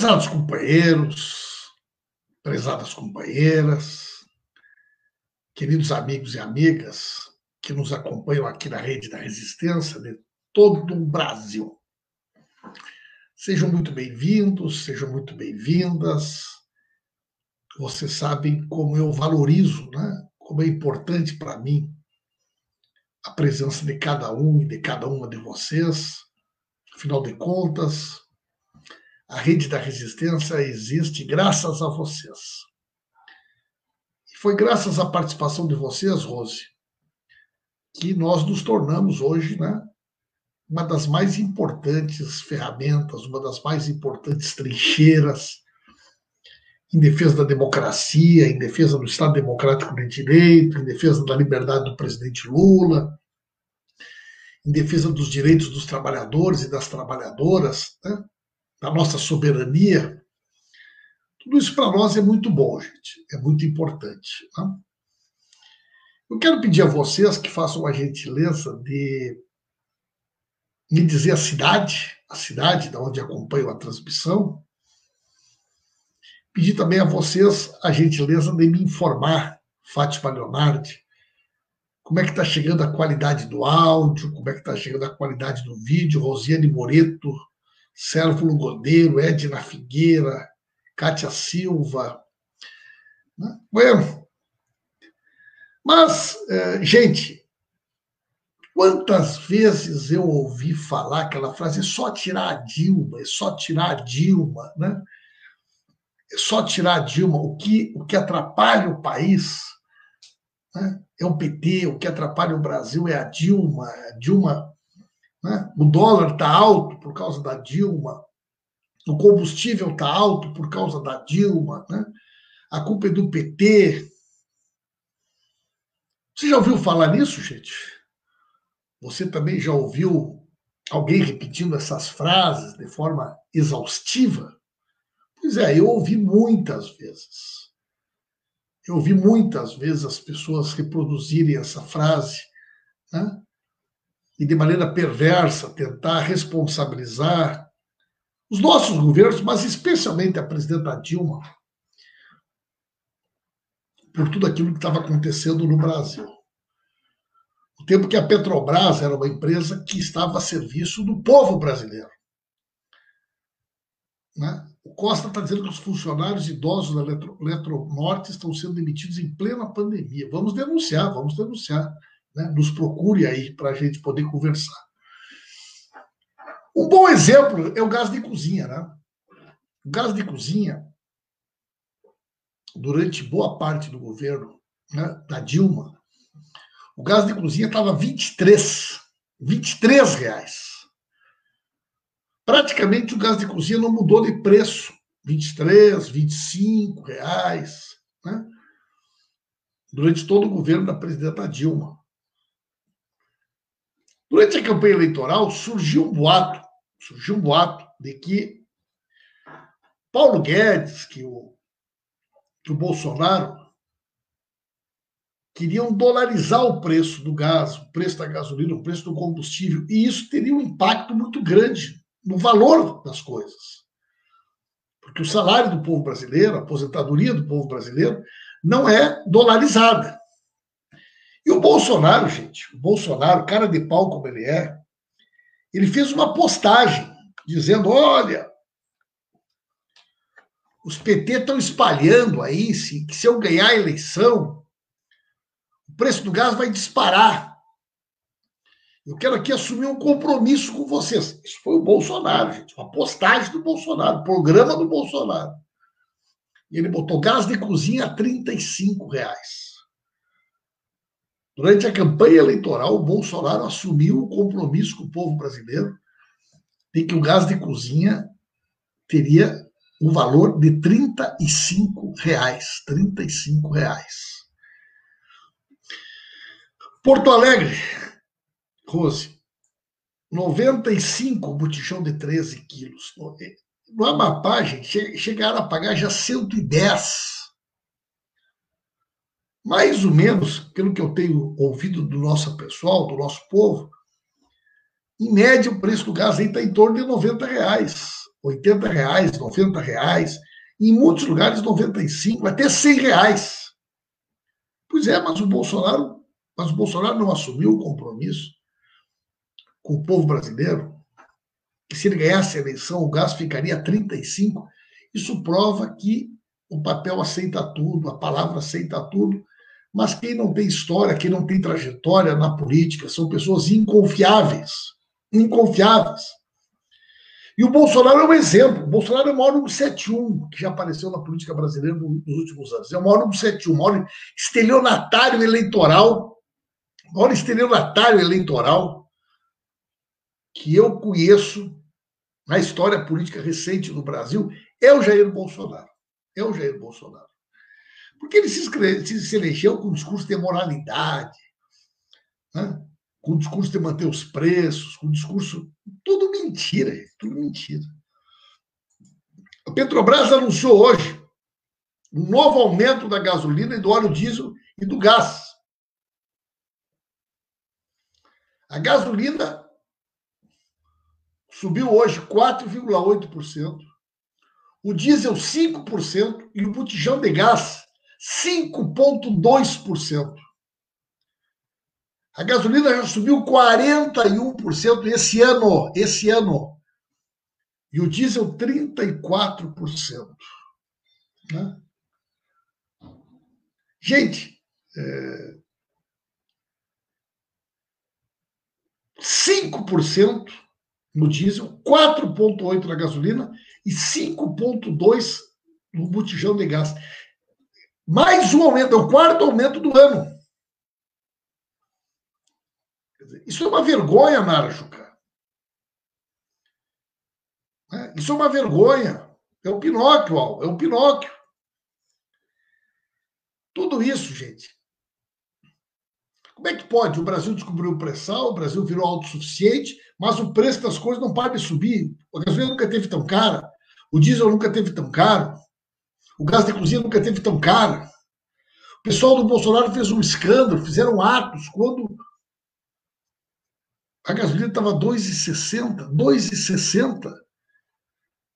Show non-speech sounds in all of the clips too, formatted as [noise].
Prezados companheiros, prezadas companheiras, queridos amigos e amigas que nos acompanham aqui na Rede da Resistência de todo o Brasil. Sejam muito bem-vindos, sejam muito bem-vindas. Vocês sabem como eu valorizo, né? como é importante para mim a presença de cada um e de cada uma de vocês. Afinal de contas, a rede da resistência existe graças a vocês. E foi graças à participação de vocês, Rose, que nós nos tornamos hoje, né, uma das mais importantes ferramentas, uma das mais importantes trincheiras em defesa da democracia, em defesa do Estado Democrático de Direito, em defesa da liberdade do presidente Lula, em defesa dos direitos dos trabalhadores e das trabalhadoras, né? Da nossa soberania. Tudo isso para nós é muito bom, gente, é muito importante. Né? Eu quero pedir a vocês que façam a gentileza de me dizer a cidade, a cidade da onde acompanham a transmissão. Pedir também a vocês a gentileza de me informar, Fátima Leonardi, como é que está chegando a qualidade do áudio, como é que está chegando a qualidade do vídeo, Rosiane Moreto, Sérvulo Godeiro, Edna Figueira, Cátia Silva. Né? Bueno, mas, eh, gente, quantas vezes eu ouvi falar aquela frase, é só tirar a Dilma, é só tirar a Dilma, né? É só tirar a Dilma, o que, o que atrapalha o país né? é o PT, o que atrapalha o Brasil é a Dilma, a Dilma né? O dólar está alto por causa da Dilma, o combustível está alto por causa da Dilma, né? a culpa é do PT. Você já ouviu falar nisso, gente? Você também já ouviu alguém repetindo essas frases de forma exaustiva? Pois é, eu ouvi muitas vezes. Eu ouvi muitas vezes as pessoas reproduzirem essa frase, né? E de maneira perversa tentar responsabilizar os nossos governos, mas especialmente a presidenta Dilma, por tudo aquilo que estava acontecendo no Brasil. O tempo que a Petrobras era uma empresa que estava a serviço do povo brasileiro. Né? O Costa está dizendo que os funcionários idosos da Eletronorte estão sendo demitidos em plena pandemia. Vamos denunciar, vamos denunciar né, nos procure aí para a gente poder conversar. Um bom exemplo é o gás de cozinha. Né? O gás de cozinha, durante boa parte do governo né, da Dilma, o gás de cozinha estava 23, 23 reais. Praticamente o gás de cozinha não mudou de preço. 23, 25 reais, né? durante todo o governo da presidenta Dilma. Durante a campanha eleitoral, surgiu um boato, surgiu um boato de que Paulo Guedes, que o, que o Bolsonaro queriam dolarizar o preço do gás, o preço da gasolina, o preço do combustível, e isso teria um impacto muito grande no valor das coisas. Porque o salário do povo brasileiro, a aposentadoria do povo brasileiro, não é dolarizada. E o Bolsonaro, gente, o Bolsonaro, cara de pau como ele é, ele fez uma postagem dizendo: olha, os PT estão espalhando aí se, que se eu ganhar a eleição, o preço do gás vai disparar. Eu quero aqui assumir um compromisso com vocês. Isso foi o Bolsonaro, gente. Uma postagem do Bolsonaro, programa do Bolsonaro. E ele botou gás de cozinha a 35 reais. Durante a campanha eleitoral, o Bolsonaro assumiu o compromisso com o povo brasileiro de que o gás de cozinha teria o valor de 35 reais. 35 reais. Porto Alegre, Rose, 95 botijão de 13 quilos. No Amapá, gente, chegaram a pagar já 110 mais ou menos, pelo que eu tenho ouvido do nosso pessoal, do nosso povo, em média o preço do gás está em torno de 90 reais. 80 reais, 90 reais, em muitos lugares 95, até 100 reais. Pois é, mas o Bolsonaro, mas o Bolsonaro não assumiu o compromisso com o povo brasileiro, que se ele ganhasse a eleição, o gás ficaria a 35. Isso prova que o papel aceita tudo, a palavra aceita tudo, mas quem não tem história, quem não tem trajetória na política, são pessoas inconfiáveis. Inconfiáveis. E o Bolsonaro é um exemplo. O Bolsonaro é o maior número 71 que já apareceu na política brasileira nos últimos anos. É o maior número 71, o maior estelionatário eleitoral, o maior estelionatário eleitoral que eu conheço na história política recente do Brasil é o Jair Bolsonaro. É o Jair Bolsonaro. Porque ele se, se, elegeu com um discurso de moralidade, né? com o discurso de manter os preços, com o discurso. Tudo mentira, tudo mentira. A Petrobras anunciou hoje um novo aumento da gasolina e do óleo diesel e do gás. A gasolina subiu hoje 4,8%, o diesel 5% e o botijão de gás 5,2%. A gasolina já subiu 41% esse ano, esse ano. E o diesel 34%. Né? Gente, é... 5% no diesel, 4,8% na gasolina e 5,2% no botijão de gás. Mais um aumento, é o quarto aumento do ano. Isso é uma vergonha, Narajuca. É, isso é uma vergonha. É o Pinóquio, é o Pinóquio. Tudo isso, gente. Como é que pode? O Brasil descobriu o pré-sal, o Brasil virou autossuficiente, mas o preço das coisas não para de subir. A gasolina nunca teve tão cara, o diesel nunca teve tão caro, o gás de cozinha nunca teve tão caro. O pessoal do Bolsonaro fez um escândalo, fizeram atos quando a gasolina estava 2,60, 2,60.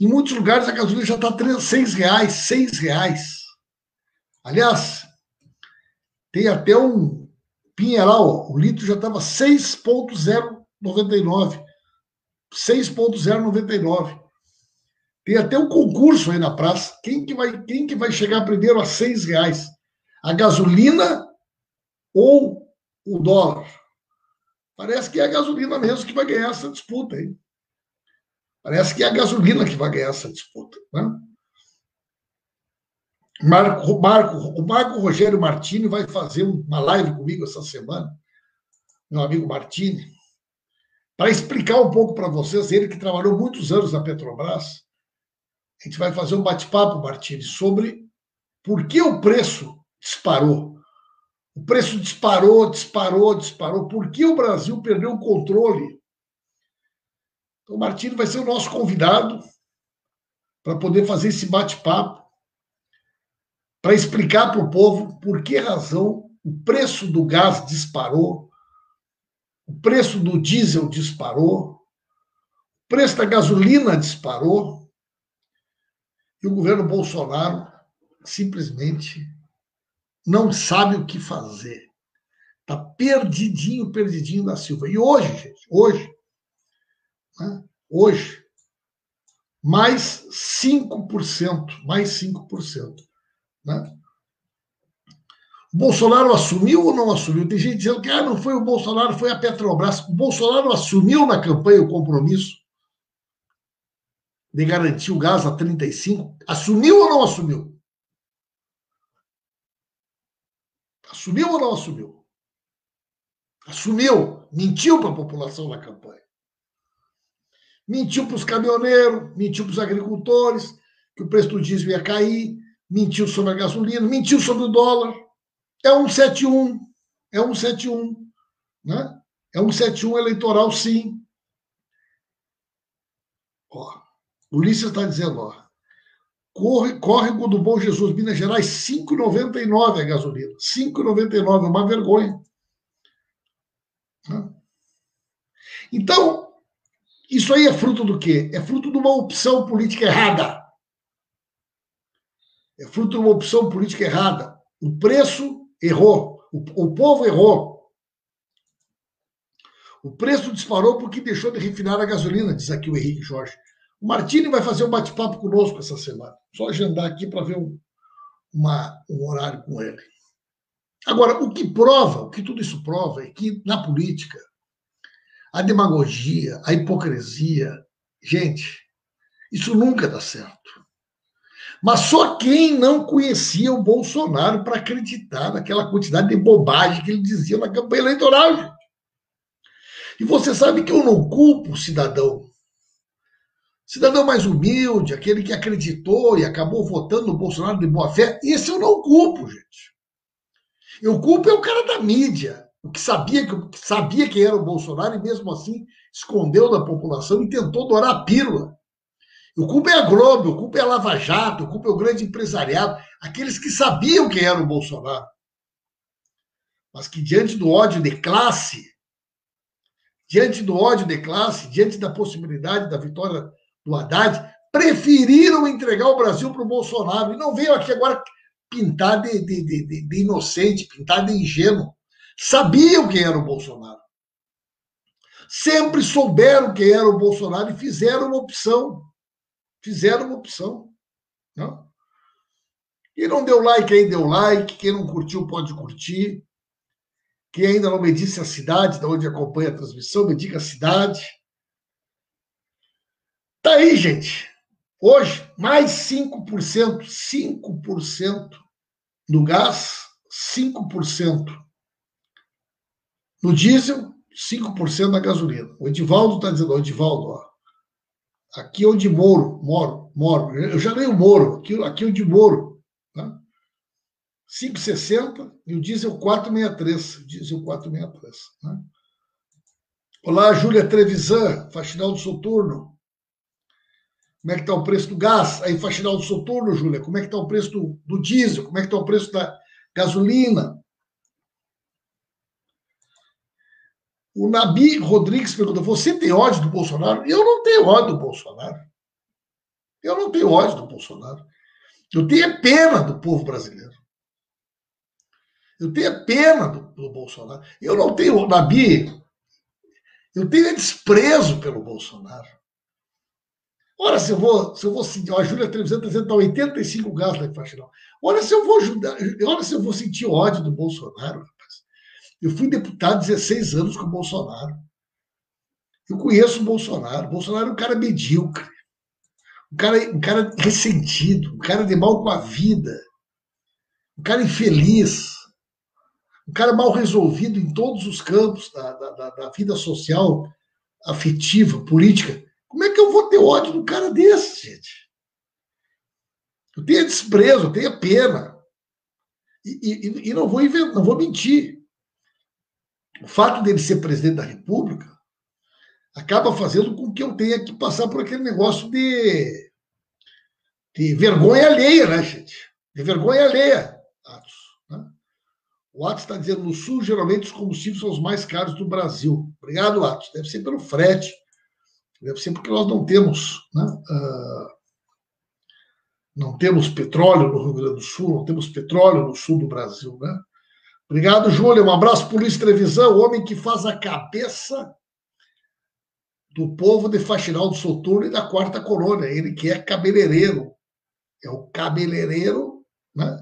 Em muitos lugares a gasolina já está 6 reais, 6 reais. Aliás, tem até um ó, o litro já estava 6,099. 6,099. Tem até um concurso aí na praça. Quem que vai, quem que vai chegar primeiro a seis reais? A gasolina ou o dólar? Parece que é a gasolina mesmo que vai ganhar essa disputa, hein? Parece que é a gasolina que vai ganhar essa disputa, né? Marco, Marco, o Marco Rogério Martini vai fazer uma live comigo essa semana, meu amigo Martini, para explicar um pouco para vocês, ele que trabalhou muitos anos na Petrobras, a gente vai fazer um bate-papo, Martini, sobre por que o preço disparou. O preço disparou, disparou, disparou. Por que o Brasil perdeu o controle? Então, o Martini vai ser o nosso convidado para poder fazer esse bate-papo, para explicar para o povo por que razão o preço do gás disparou, o preço do diesel disparou, o preço da gasolina disparou, e o governo Bolsonaro simplesmente não sabe o que fazer. Está perdidinho, perdidinho da Silva. E hoje, gente, hoje, né, hoje, mais 5%, mais 5%. Né? O Bolsonaro assumiu ou não assumiu? Tem gente dizendo que ah, não foi o Bolsonaro, foi a Petrobras. O Bolsonaro assumiu na campanha o compromisso de garantir o gás a 35. Assumiu ou não assumiu? Assumiu ou não assumiu? Assumiu. Mentiu para a população na campanha. Mentiu para os caminhoneiros, mentiu para os agricultores, que o preço do diesel ia cair, mentiu sobre a gasolina, mentiu sobre o dólar. É um 71, é um 71, né? É um 71 eleitoral, sim. Ó, Ulisses está dizendo, ó, Córrego do Bom Jesus, Minas Gerais, 5,99 a gasolina. 5,99, é uma vergonha. Então, Isso aí é fruto do quê? É fruto de uma opção política errada. É fruto de uma opção política errada. O preço errou. O, o povo errou. O preço disparou porque deixou de refinar a gasolina, diz aqui o Henrique Jorge. O Martini vai fazer um bate-papo conosco essa semana. Só agendar aqui para ver um, uma, um horário com ele. Agora, o que prova, o que tudo isso prova, é que na política, a demagogia, a hipocrisia, gente, isso nunca dá certo. Mas só quem não conhecia o Bolsonaro para acreditar naquela quantidade de bobagem que ele dizia na campanha eleitoral. Gente. E você sabe que eu não culpo o cidadão. Cidadão mais humilde, aquele que acreditou e acabou votando no Bolsonaro de boa fé, esse eu não culpo, gente. Eu culpo é o cara da mídia, o que sabia que sabia quem era o Bolsonaro e mesmo assim escondeu da população e tentou dourar a pílula. O culpa é a Globo, o culpa é a Lava Jato, o culpa é o grande empresariado, aqueles que sabiam quem era o Bolsonaro. Mas que diante do ódio de classe, diante do ódio de classe, diante da possibilidade da vitória do Haddad, preferiram entregar o Brasil para o Bolsonaro. E não veio aqui agora pintar de, de, de, de, inocente, pintar de ingênuo. Sabiam quem era o Bolsonaro. Sempre souberam quem era o Bolsonaro e fizeram uma opção. Fizeram uma opção. Não? Quem não deu like aí, deu like. Quem não curtiu, pode curtir. Quem ainda não me disse a cidade, de onde acompanha a transmissão, me diga a cidade. Tá aí, gente. Hoje, mais 5%, 5% no gás, 5% no diesel, 5% na gasolina. O Edivaldo está dizendo, o Edivaldo, ó, aqui é onde moro, moro, moro. Eu já leio Moro, aqui, aqui é onde moro. Tá? 5,60 e o diesel 4,63. O diesel 4,63. Né? Olá, Júlia Trevisan, Faxinal do Soturno. Como é que está o preço do gás? Aí, Faxinal do Soturno, Júlia. Como é que está o preço do, do diesel? Como é que está o preço da gasolina? O Nabi Rodrigues pergunta: Você tem ódio do Bolsonaro? Eu não tenho ódio do Bolsonaro. Eu não tenho ódio do Bolsonaro. Eu tenho pena do povo brasileiro. Eu tenho pena do, do Bolsonaro. Eu não tenho, Nabi, eu tenho desprezo pelo Bolsonaro. Ora, se eu vou, se eu vou sentir, a Júlia Trevisan está dizendo que 85 gatos na faxinal. Olha se eu vou ajudar, olha se eu vou sentir ódio do Bolsonaro, rapaz. Eu fui deputado 16 anos com o Bolsonaro. Eu conheço o Bolsonaro. O Bolsonaro é um cara medíocre, um cara, um cara ressentido, um cara de mal com a vida, um cara infeliz, um cara mal resolvido em todos os campos da, da, da vida social, afetiva, política. Como é que eu vou ter ódio de um cara desse, gente? Eu tenho desprezo, eu tenho pena. E, e, e não vou inventar, não vou mentir. O fato dele ser presidente da República acaba fazendo com que eu tenha que passar por aquele negócio de, de vergonha alheia, né, gente? De vergonha alheia, Atos. Né? O Atos está dizendo, no Sul, geralmente os combustíveis são os mais caros do Brasil. Obrigado, Atos. Deve ser pelo frete Deve ser porque nós não temos, né, uh, não temos petróleo no Rio Grande do Sul, não temos petróleo no sul do Brasil, né? Obrigado, Júlia. Um abraço para o Luiz Trevisan, o homem que faz a cabeça do povo de Faxinal do Soturno e da Quarta Colônia. Ele que é cabeleireiro. É o cabeleireiro né,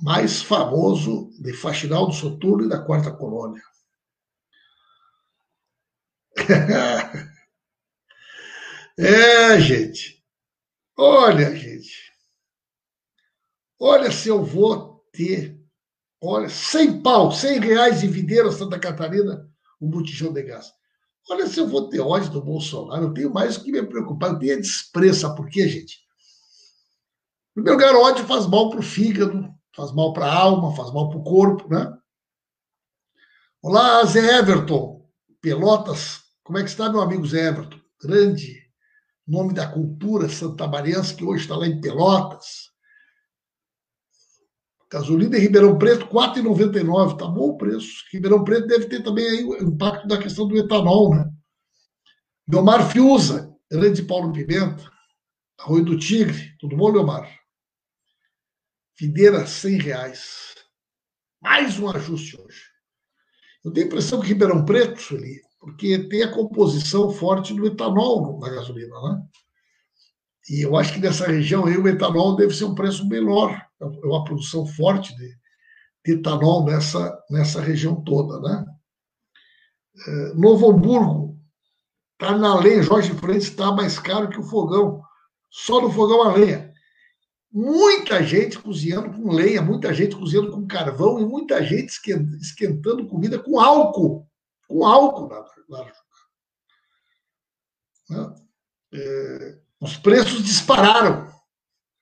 mais famoso de Faxinal do Soturno e da Quarta Colônia. [laughs] É, gente. Olha, gente. Olha se eu vou ter. Olha, 100 pau, 100 reais de videira Santa Catarina, um botijão de gás. Olha se eu vou ter ódio do Bolsonaro. Eu tenho mais o que me preocupar. Eu tenho desprezo. Sabe por quê, gente? O meu lugar, ódio faz mal para o fígado, faz mal para a alma, faz mal para o corpo, né? Olá, Zé Everton. Pelotas. Como é que está, meu amigo Zé Everton? Grande nome da cultura santamariense, que hoje está lá em Pelotas. Gasolina em Ribeirão Preto, R$ 4,99. Está bom o preço. Ribeirão Preto deve ter também aí o impacto da questão do etanol, né? Leomar Fiuza, grande Paulo Pimenta, Arroio do Tigre, tudo bom, Leomar? Videira, 100 reais. Mais um ajuste hoje. Eu tenho a impressão que Ribeirão Preto, ali, porque tem a composição forte do etanol na gasolina, né? E eu acho que nessa região aí o etanol deve ser um preço menor, é uma produção forte de, de etanol nessa, nessa região toda, né? É, Novo Hamburgo está na lenha, Jorge Frentes está mais caro que o fogão, só no fogão a lenha. Muita gente cozinhando com lenha, muita gente cozinhando com carvão e muita gente esquentando comida com álcool, com álcool na, na, né? é, os preços dispararam.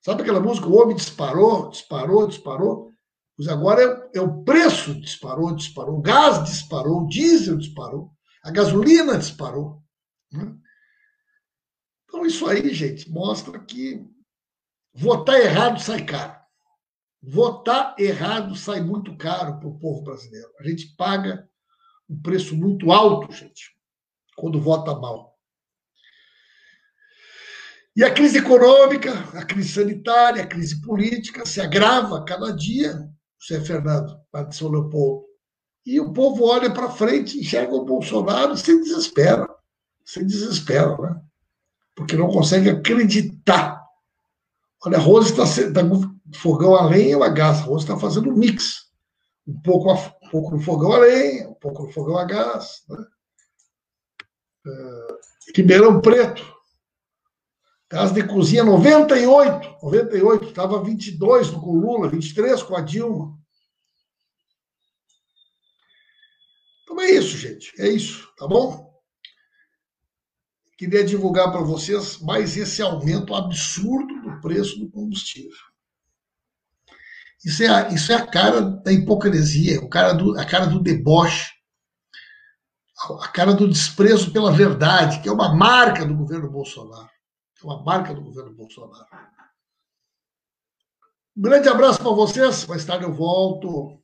Sabe aquela música? O homem disparou, disparou, disparou. Pois agora é, é o preço disparou, disparou. O gás disparou, o diesel disparou, a gasolina disparou. Né? Então, isso aí, gente, mostra que votar errado sai caro. Votar errado sai muito caro para o povo brasileiro. A gente paga um preço muito alto, gente, quando vota mal. E a crise econômica, a crise sanitária, a crise política se agrava cada dia, José Fernando, para São Leopoldo. E o povo olha para frente, enxerga o Bolsonaro e se desespera. Se desespera, né? Porque não consegue acreditar. Olha, a Rose está tá no fogão a lenha ou a gás. A Rose está fazendo mix. Um pouco, a, um pouco no fogão a lenha, um pouco no fogão a gás. Né? É, Ribeirão Preto, Casa de cozinha 98, 98, estava 22 com o Lula, 23 com a Dilma. Então é isso, gente. É isso, tá bom? Queria divulgar para vocês mais esse aumento absurdo do preço do combustível. Isso é a, isso é a cara da hipocrisia, o cara do, a cara do deboche, a cara do desprezo pela verdade, que é uma marca do governo Bolsonaro. É uma marca do governo Bolsonaro. Um grande abraço para vocês. Mais tarde eu volto.